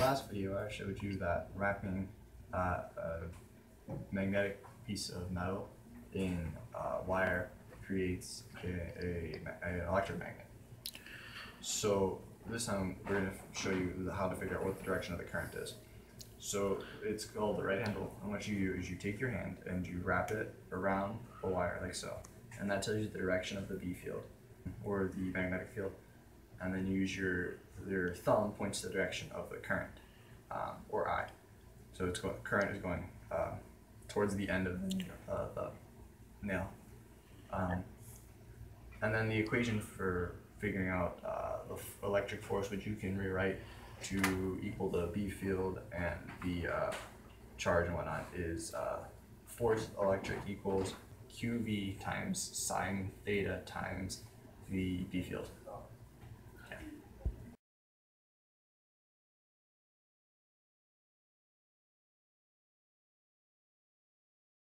last video, I showed you that wrapping uh, a magnetic piece of metal in uh, wire creates a, an electromagnet. So this time we're going to show you how to figure out what the direction of the current is. So it's called the right hand rule. And what you do is you take your hand and you wrap it around a wire like so. And that tells you the direction of the B field or the magnetic field. And then use your your thumb points the direction of the current um, or I. So it's going current is going um, towards the end of uh, the nail. Um, and then the equation for figuring out uh, the f- electric force, which you can rewrite to equal the B field and the uh, charge and whatnot, is uh, force electric equals QV times sine theta times the B field.